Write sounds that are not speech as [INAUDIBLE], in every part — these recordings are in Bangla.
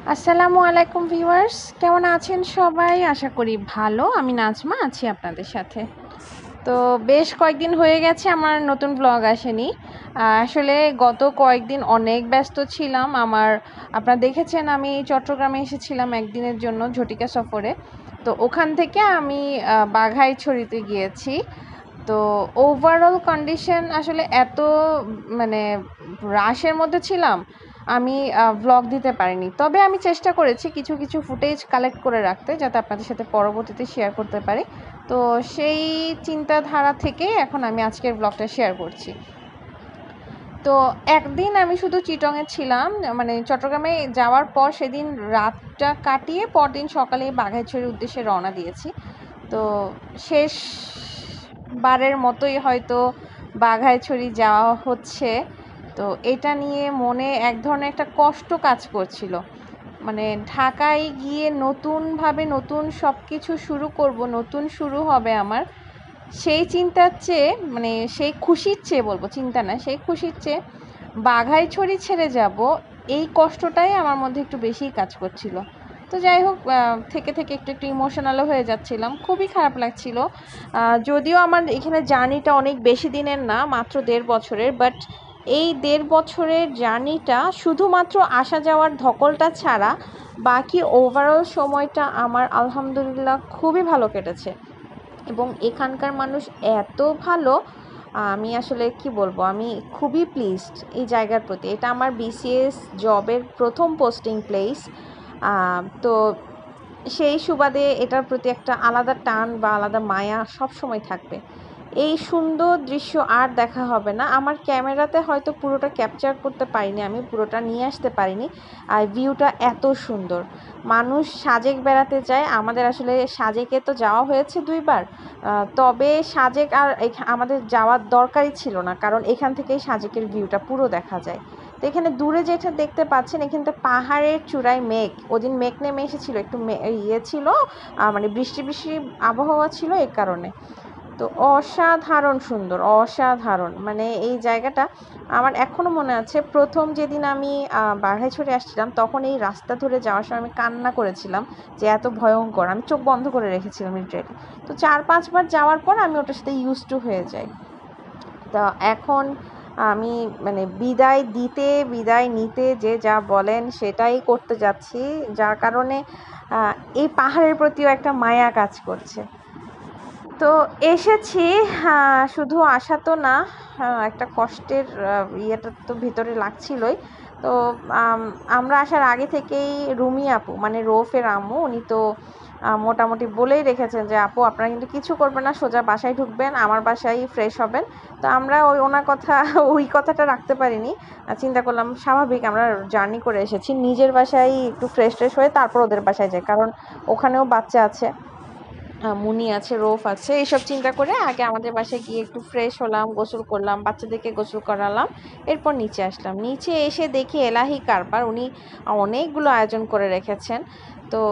আসসালামু আলাইকুম ভিউয়ার্স কেমন আছেন সবাই? আশা করি ভালো। আমি নাজমা আছি আপনাদের সাথে। তো বেশ কয়েকদিন হয়ে গেছে আমার নতুন ব্লগ আসেনি। আসলে গত কয়েকদিন অনেক ব্যস্ত ছিলাম। আমার আপনারা দেখেছেন আমি চট্টগ্রামে এসেছিলাম একদিনের জন্য ঝটিকা সফরে। তো ওখান থেকে আমি আহ, বাঘাইছড়িতে গিয়েছি। তো ওভারঅল কন্ডিশন আসলে এত মানে রাশের মধ্যে ছিলাম আমি ভ্লগ দিতে পারিনি। তবে আমি চেষ্টা করেছি কিছু কিছু ফুটেজ কালেক্ট করে রাখতে, যাতে আপনাদের সাথে পরবর্তীতে শেয়ার করতে পারি। তো সেই চিন্তাধারা থেকে এখন আমি আজকের ব্লগটা শেয়ার করছি। তো একদিন আমি শুধু চিটংয়ে ছিলাম মানে চট্টগ্রামে যাওয়ার পর সেদিন রাতটা কাটিয়ে পরদিন সকালে বাঘাইছড়ির উদ্দেশ্যে রওনা দিয়েছি। তো শেষ বারের মতোই হয়তো বাঘাইছড়ি যাওয়া হচ্ছে। তো এটা নিয়ে মনে এক ধরনের একটা কষ্ট কাজ করছিল। মানে ঢাকায় গিয়ে নতুনভাবে নতুন সব কিছু শুরু করব, নতুন শুরু হবে আমার, সেই চিন্তার চেয়ে মানে সেই খুশির চেয়ে বলব, চিন্তা না, সেই খুশির চেয়ে বাঘাইছড়ি ছেড়ে যাব, এই কষ্টটাই আমার মধ্যে একটু বেশিই কাজ করছিল। তো যাই হোক থেকে থেকে একটু একটু ইমোশনালও হয়ে যাচ্ছিলাম, খুবই খারাপ লাগছিল। যদিও আমার এখানে জার্নিটা অনেক বেশি দিনের না, মাত্র দেড় বছরের বাট এই দেড় বছরের জার্নিটা শুধুমাত্র আসা যাওয়ার ধকলটা ছাড়া বাকি ওভারঅল সময়টা আমার আলহামদুলিল্লাহ খুবই ভালো কেটেছে। এবং এখানকার মানুষ এত ভালো, আমি আসলে কি বলব, আমি খুবই প্লিজড এই জায়গার প্রতি। এটা আমার বিসিএস জবের প্রথম পোস্টিং প্লেস তো সেই সুবাদে এটার প্রতি একটা আলাদা টান বা আলাদা মায়া সব সময় থাকবে। এই সুন্দর দৃশ্য আর দেখা হবে না। আমার ক্যামেরাতে হয়তো পুরোটা ক্যাপচার করতে পারিনি আমি, পুরোটা নিয়ে আসতে পারিনি। আর ভিউটা এত সুন্দর। মানুষ সাজেক বেড়াতে যায়। আমাদের আসলে সাজেকে তো যাওয়া হয়েছে দুইবার। তবে সাজেক আর আমাদের যাওয়ার দরকারই ছিল না, কারণ এখান থেকেই সাজেকের ভিউটা পুরো দেখা যায়। তো এখানে দূরে যেটা দেখতে পাচ্ছেন এখানটা পাহাড়ের চূড়ায় মেঘ। ওদিন মেঘ নেমে এসেছিল, একটু ইয়ে ছিল মানে বৃষ্টি বৃষ্টি আবহাওয়া ছিল এই কারণে। তো অসাধারণ সুন্দর, অসাধারণ। মানে এই জায়গাটা আমার এখনও মনে আছে, প্রথম যেদিন আমি বাঘাইছড়ি আসছিলাম, তখন এই রাস্তা ধরে যাওয়ার সময় আমি কান্না করেছিলাম যে এত ভয়ঙ্কর। আমি চোখ বন্ধ করে রেখেছিলাম লিটারেলি তো চার, পাঁচবার যাওয়ার পর আমি ওটার সাথে ইউজ টু হয়ে যাই। তা এখন আমি মানে বিদায় দিতে, বিদায় নিতে যে যা বলেন সেটাই করতে যাচ্ছি, যার কারণে এই পাহাড়ের প্রতিও একটা মায়া কাজ করছে। তো এসেছি আহ, শুধু আসা তো না আহ, একটা কষ্টের ইয়েটা তো ভিতরে লাগছিলই। তো আমরা আসার আগে থেকেই রুমি আপু মানে রৌফের আম্মু উনি তো মোটামুটি বলেই রেখেছেন যে আপু আপনারা কিন্তু কিছু করবেন না সোজা বাসায় ঢুকবেন আমার বাসায় ফ্রেশ হবেন। তো আমরা ওই ওনার কথা [LAUGHS] ওই কথাটা রাখতে পারিনি। চিন্তা করলাম স্বাভাবিক আমরা জার্নি করে এসেছি। নিজের বাসায় একটু ফ্রেশ ট্রেশ হয়ে তারপর ওদের বাসায় যাই কারণ ওখানেও বাচ্চা আছে। মুনি আছে, রোফ আছে, এইসব চিন্তা করে আগে আমাদের বাসায় গিয়ে একটু ফ্রেশ হলাম, গোসল করলাম, বাচ্চাদেরকে গোসল করালাম, এরপর নিচে আসলাম। নিচে এসে দেখি এলাহি কারবার, উনি অনেকগুলো আয়োজন করে রেখেছেন। তো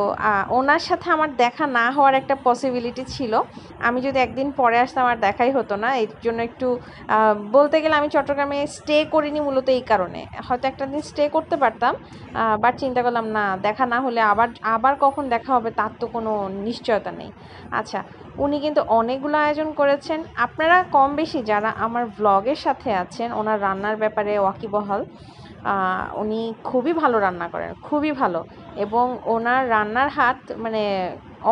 ওনার সাথে আমার দেখা না হওয়ার একটা পসিবিলিটি ছিল। আমি যদি একদিন পরে আসতাম, আর দেখাই হতো না। এর জন্য একটু বলতে গেলে আমি চট্টগ্রামে স্টে করিনি মূলত এই কারণে। হয়তো একটা দিন স্টে করতে পারতাম বাট চিন্তা করলাম, না, দেখা না হলে আবার আবার কখন দেখা হবে, তার তো কোনো নিশ্চয়তা নেই। আচ্ছা উনি কিন্তু অনেকগুলো আয়োজন করেছেন। আপনারা কম বেশি যারা আমার ব্লগের সাথে আছেন, ওনার রান্নার ব্যাপারে ওয়াকিবহাল উনি খুবই ভালো রান্না করেন, খুবই ভালো। এবং ওনার রান্নার হাত মানে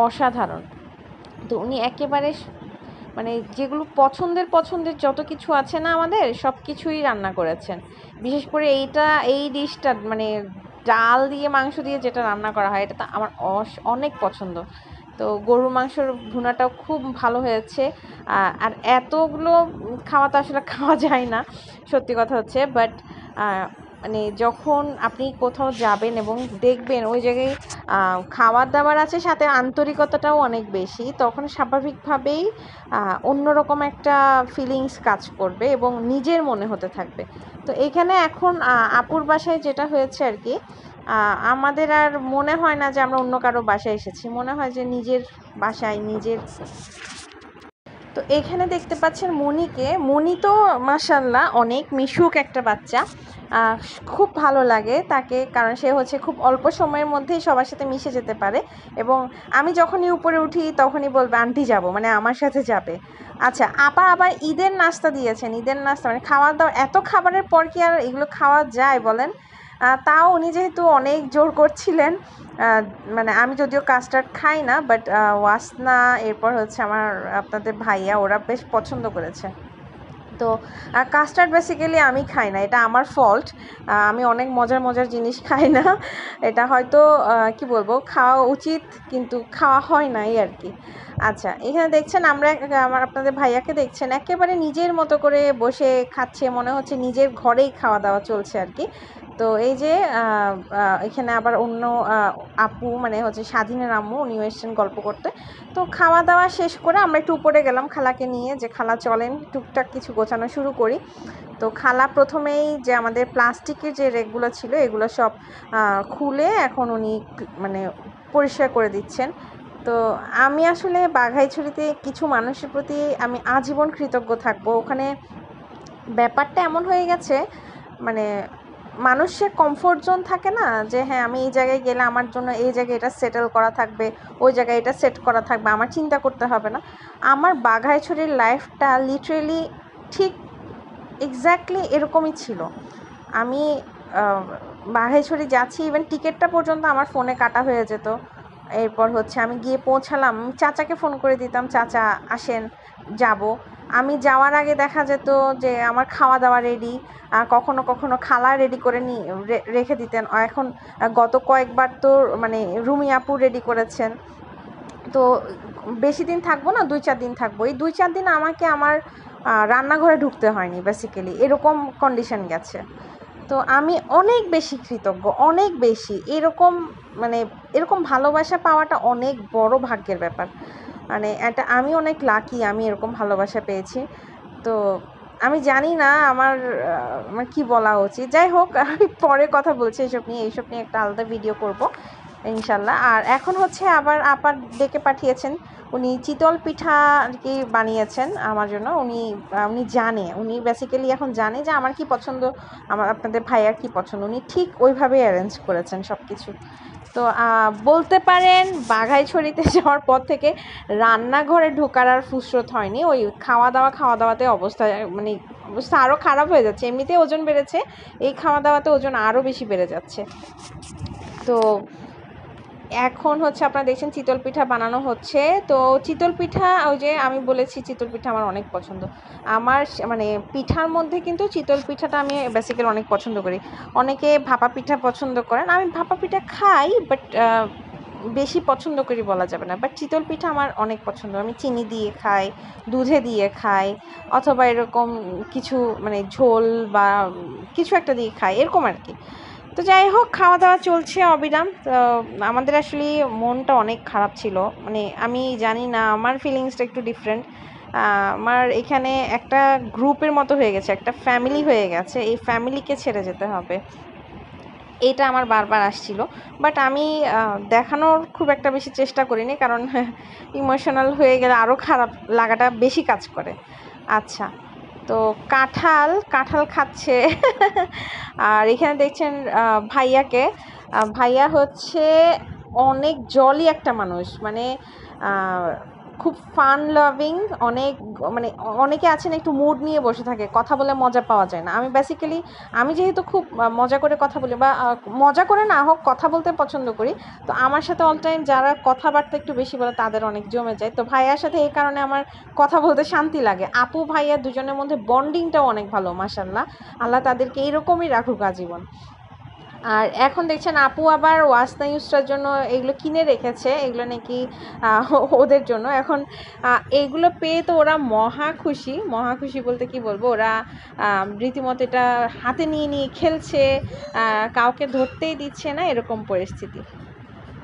অসাধারণ। তো উনি একেবারে মানে যেগুলো পছন্দের পছন্দের যত কিছু আছে না আমাদের সব কিছুই রান্না করেছেন। বিশেষ করে এইটা, এই ডিশটা মানে ডাল দিয়ে, মাংস দিয়ে যেটা রান্না করা হয়, এটা তো আমার অনেক পছন্দ। তো গরুর মাংসর ভুনাটাও খুব ভালো হয়েছে। আর এতগুলো খাওয়া তো আসলে খাওয়া যায় না, সত্যি কথা হচ্ছে। বাট মানে যখন আপনি কোথাও যাবেন এবং দেখবেন ওই জায়গায় খাবার দাবার আছে, সাথে আন্তরিকতাটাও অনেক বেশি, তখন স্বাভাবিকভাবেই অন্যরকম একটা ফিলিংস কাজ করবে এবং নিজের মনে হতে থাকবে। তো এখানে এখন আপুর বাসায় যেটা হয়েছে আর কি আমাদের আর মনে হয় না যে আমরা অন্য কারও বাসায় এসেছি। মনে হয় যে নিজের বাসায়, নিজের তো এখানে দেখতে পাচ্ছেন মনিকে মনি তো মাসাল্লাহ অনেক মিশুক একটা বাচ্চা। খুব ভালো লাগে তাকে কারণ সে হচ্ছে খুব অল্প সময়ের মধ্যেই সবার সাথে মিশে যেতে পারে এবং আমি যখনই উপরে উঠি তখনই বলবে, আন্টি যাব মানে আমার সাথে যাবে। আচ্ছা আপা আবার ঈদের নাস্তা দিয়েছেন। ঈদের নাস্তা মানে খাওয়া দাওয়া, এত খাবারের পর কি আর এগুলো খাওয়া যায় বলেন? তাও উনি যেহেতু অনেক জোর করছিলেন মানে আমি যদিও কাস্টার্ড খাই না বাট ওয়াসনা, এরপর হচ্ছে আমার আপনাদের ভাইয়া, ওরা বেশ পছন্দ করেছে। তো কাস্টার্ড বেসিক্যালি আমি খাই না, এটা আমার ফল্ট আমি অনেক মজার মজার জিনিস খাই না। এটা হয়তো কি বলব, খাওয়া উচিত, কিন্তু খাওয়া হয় নাই আর কি আচ্ছা এখানে দেখছেন আমরা, আমার আপনাদের ভাইয়াকে দেখছেন, একেবারে নিজের মতো করে বসে খাচ্ছে, মনে হচ্ছে নিজের ঘরেই খাওয়া দাওয়া চলছে আর কি তো এই যে এখানে আবার অন্য আপু মানে হচ্ছে স্বাধীনের আম্মু, উনিও এসছেন গল্প করতে। তো খাওয়া দাওয়া শেষ করে আমরা একটু উপরে গেলাম খালাকে নিয়ে, যে খালা চলেন, টুকটাক কিছু গোছানো শুরু করি। তো খালা প্রথমেই যে আমাদের প্লাস্টিকের যে রেকগুলো ছিল, এগুলো সব খুলে এখন উনি মানে পরিষ্কার করে দিচ্ছেন। তো আমি আসলে বাঘাইছড়িতে কিছু মানুষের প্রতি আমি আজীবন কৃতজ্ঞ থাকব। ওখানে ব্যাপারটা এমন হয়ে গেছে মানে মানুষের কমফোর্ট জোন থাকে না? যে হ্যাঁ আমি এই জায়গায় গেলে আমার জন্য এই জায়গায় এটা সেটেল করা থাকবে, ওই জায়গায় এটা সেট করা থাকবে, আমার চিন্তা করতে হবে না। আমার বাঘাইছড়ির লাইফটা লিটারেলি ঠিক এক্স্যাক্টলি এরকমই ছিল। আমি বাঘাইছড়ি যাচ্ছি ইভেন টিকিটটা পর্যন্ত আমার ফোনে কাটা হয়ে যেত। এরপর হচ্ছে আমি গিয়ে পৌঁছালাম, চাচাকে ফোন করে দিতাম, চাচা, আসেন, যাব। আমি যাওয়ার আগে দেখা যেত যে আমার খাওয়া দাওয়া রেডি কখনো কখনো খালা রেডি করে নি রেখে দিতেন। এখন গত কয়েকবার তো মানে রুমি আপু রেডি করেছেন। তো বেশি দিন থাকব না, দুই চার দিন থাকব। এই দুই চার দিন আমাকে আমার রান্নাঘরে ঢুকতে হয়নি বেসিক্যালি এরকম কন্ডিশন গেছে। তো আমি অনেক বেশি কৃতজ্ঞ, অনেক বেশি। এরকম মানে এরকম ভালোবাসা পাওয়াটা অনেক বড় ভাগ্যের ব্যাপার। মানে এটা আমি অনেক লাকি আমি এরকম ভালোবাসা পেয়েছি। তো আমি জানি না আমার আমার কি বলা উচিত। যাই হোক, [LAUGHS] আমি পরে কথা বলছি এইসব নিয়ে এইসব নিয়ে একটা আলাদা ভিডিও করব, ইনশাল্লাহ। আর এখন হচ্ছে আবার আপার ডেকে পাঠিয়েছেন, উনি চিতল পিঠা আর কি বানিয়েছেন আমার জন্য। উনি উনি জানে, উনি বেসিক্যালি এখন জানে যে আমার কি পছন্দ, আমার, আপনাদের ভাইয়ার কি পছন্দ। উনি ঠিক ওইভাবেই অ্যারেঞ্জ করেছেন সব কিছু তো বলতে পারেন বাঘাইছড়িতে [LAUGHS] যাওয়ার পর থেকে রান্নাঘরে ঢোকার আর ফুসরত হয়নি। ওই খাওয়া দাওয়া খাওয়া দাওয়াতে অবস্থা মানে অবস্থা আরও খারাপ হয়ে যাচ্ছে। এমনিতে ওজন বেড়েছে, এই খাওয়া দাওয়াতে ওজন আরও বেশি বেড়ে যাচ্ছে। তো এখন হচ্ছে আপনারা দেখছেন চিতল পিঠা বানানো হচ্ছে। তো চিতল পিঠা, ওই যে আমি বলেছি চিতল পিঠা আমার অনেক পছন্দ। আমার মানে পিঠার মধ্যে কিন্তু চিতল পিঠাটা আমি বেসিক্যালি অনেক পছন্দ করি। অনেকে ভাপা পিঠা পছন্দ করেন। আমি ভাপা পিঠা খাই বাট বেশি পছন্দ করি বলা যাবে না। বাট চিতল পিঠা আমার অনেক পছন্দ। আমি চিনি দিয়ে খাই, দুধে দিয়ে খাই, অথবা এরকম কিছু মানে ঝোল বা কিছু একটা দিয়ে খাই, এরকম আর কি। তো যাই হোক খাওয়া দাওয়া চলছে অবিরাম। তো, আমাদের আসলে মনটা অনেক খারাপ ছিল। মানে আমি জানি না, আমার ফিলিংসটা একটু ডিফারেন্ট আমার এখানে একটা গ্রুপের মতো হয়ে গেছে, একটা ফ্যামিলি হয়ে গেছে। এই ফ্যামিলিকে ছেড়ে যেতে হবে। এটা আমার বারবার আসছিল। বাট আমি দেখানোর খুব একটা বেশি চেষ্টা করিনি, কারণ [LAUGHS] ইমোশনাল হয়ে গেলে আরও খারাপ লাগাটা বেশি কাজ করে। আচ্ছা। তো কাঁঠাল কাঁঠাল খাচ্ছে। আর এখানে দেখছেন ভাইয়াকে। ভাইয়া হচ্ছে অনেক জলই একটা মানুষ। মানে খুব ফান লাভিং অনেক মানে অনেকে আছেন একটু মুড নিয়ে বসে থাকে, কথা বলে মজা পাওয়া যায় না। আমি বেসিক্যালি আমি যেহেতু খুব মজা করে কথা বলি বা মজা করে না হোক, কথা বলতে পছন্দ করি, তো আমার সাথে অল টাইম যারা কথাবার্তা একটু বেশি বলে, তাদের অনেক জমে যায়। তো ভাইয়ার সাথে এই কারণে আমার কথা বলতে শান্তি লাগে। আপু, ভাইয়া দুজনের মধ্যে বন্ডিংটাও অনেক ভালো মাসাল্লাহ আল্লাহ তাদেরকে এইরকমই রাখুক আজীবন। আর এখন দেখছেন আপু আবার ওয়াসনা ইউসটার জন্য এগুলো কিনে রেখেছে, এগুলো নাকি ওদের জন্য। এখন এগুলো পেয়ে তো ওরা মহা খুশি। মহা খুশি বলতে কি বলব? ওরা রীতিমতো এটা হাতে নিয়ে নিয়ে খেলছে কাউকে ধরতেই দিচ্ছে না, এরকম পরিস্থিতি।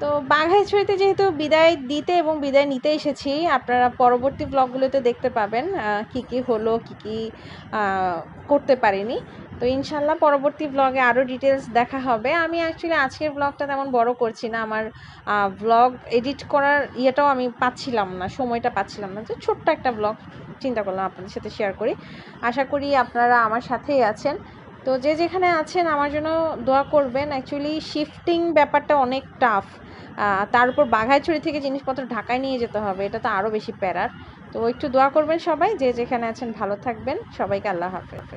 তো বাঘাইছড়িতে যেহেতু বিদায় দিতে এবং বিদায় নিতে এসেছি, আপনারা পরবর্তী ব্লগগুলোতে দেখতে পাবেন কি কি হলো, কি কি করতে পারিনি। তো ইনশাল্লাহ পরবর্তী ব্লগে আরও ডিটেলস দেখা হবে। আমি অ্যাকচুয়ালি আজকের ব্লগটা তেমন বড় করছি না। আমার ব্লগ এডিট করার ইয়েটাও আমি পাচ্ছিলাম না, সময়টা পাচ্ছিলাম না। যে ছোট্ট একটা ব্লগ চিন্তা করলাম আপনাদের সাথে শেয়ার করি। আশা করি আপনারা আমার সাথেই আছেন। তো যে যেখানে আছেন, আমার জন্য দোয়া করবেন। অ্যাকচুয়ালি শিফটিং ব্যাপারটা অনেক টাফ তার উপর বাঘাইছড়ি থেকে জিনিসপত্র ঢাকায় নিয়ে যেতে হবে। এটা তো আরও বেশি প্যারার। তো একটু দোয়া করবেন সবাই। যে যেখানে আছেন, ভালো থাকবেন। সবাইকে আল্লাহ হাফেজ।